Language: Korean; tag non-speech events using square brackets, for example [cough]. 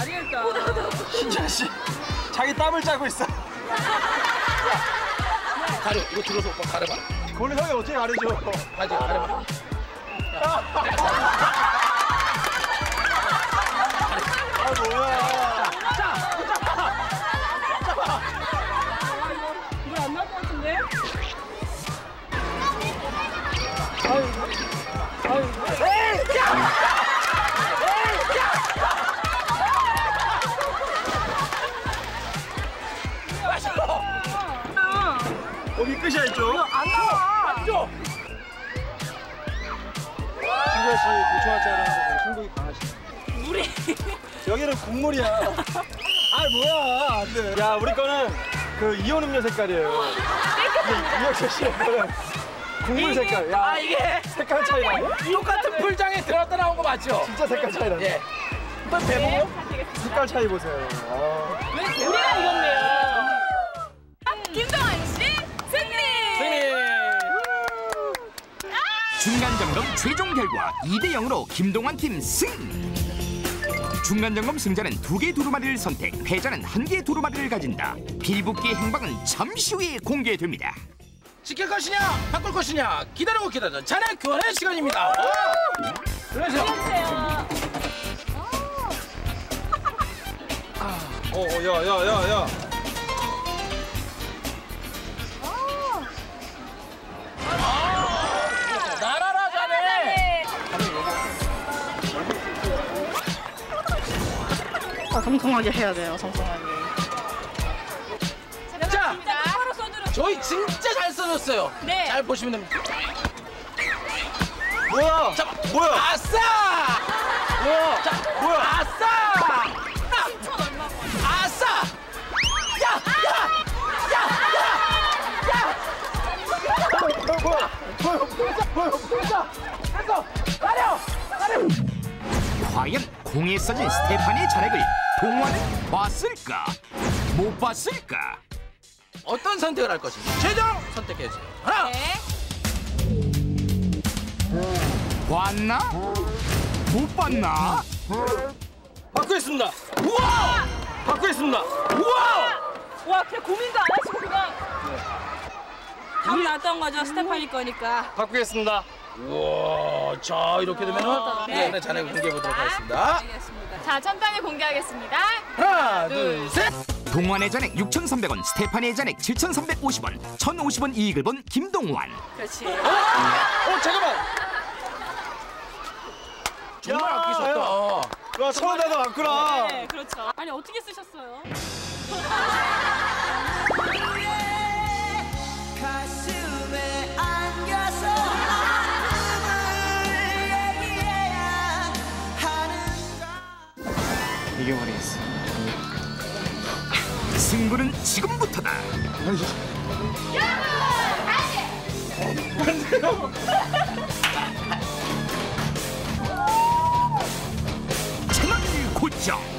아리엘다. 신지아 씨 자기 땀을 짜고 있어. 가려. 이거 들어서 오빠 가려봐. 그걸 형이 어떻게 가르쳐? 가지 가려봐. [laughs] 어 미끄시야 있죠? 안 나와. 줘. 신지아 씨 고추한자라는 승부이 강하시네. 물이. 여기는 국물이야. 아 뭐야 안 돼. 야 우리 거는 그 이온 음료 색깔이에요. 근데 이혁철 거는 국물 색깔. 야 아 이게 색깔 차이 나. 똑같은 풀장에 들어갔다 나온 거 맞죠? 진짜 색깔 차이 나. 예. 또 대보고 색깔 차이 보세요. 아. 왜 우리가 이겼네요. 중간 점검 최종 결과 2대 0으로 김동완 팀 승. 중간 점검 승자는 두개 두루마리를 선택, 패자는 한개 두루마리를 가진다. 비리붓기의 행방은 잠시 후에 공개됩니다. 지킬 것이냐 바꿀 것이냐 기다리고 기다리던 자네 교환의 시간입니다. 그래서 어, 어, 야, 야, 야, 야. 아, 성성하게 해야 돼요. 성성하게. 자. 저희 진짜 잘 써줬어요. 네. 잘 보시면 됩니다. 뭐야? 자 뭐야? 아싸. 뭐야? 자 뭐야? 아싸. 아싸. 야 야. 뭐야? 뭐야? 뭐야? 뭐야? 뭐야? 됐어. 가려. 가려. 과연 공에 써진 스테파니의 잔액을 동완은 봤을까? 못 봤을까? 어떤 선택을 할 것인지 최종 선택해 주세요. 하나. 네. 봤나? 못 봤나? 바꾸겠습니다. 우와! 바꾸겠습니다. 우와. 와, 그냥 고민도 안 하시고 그냥. 답이 나왔던 거죠. 스테파니 거니까. 바꾸겠습니다. 우와. 자 이렇게 되면은 네. 네. 잔액 공개해 보도록 하겠습니다. 알겠습니다. 자, 천단을 공개하겠습니다. 하나, 둘, 셋. 동완의 잔액 6,300원, 스테파니의 잔액 7,350원, 1,050원 이익을 본 김동완. 그렇지. 어, 잠깐만. 정말 야, 아끼셨다. 와, 처음 나도 바꾸라. 네, 그렇죠. 아니, 어떻게 쓰셨어요? [laughs] 이겨버리겠어. 승부는 지금부터다. 채널 고정.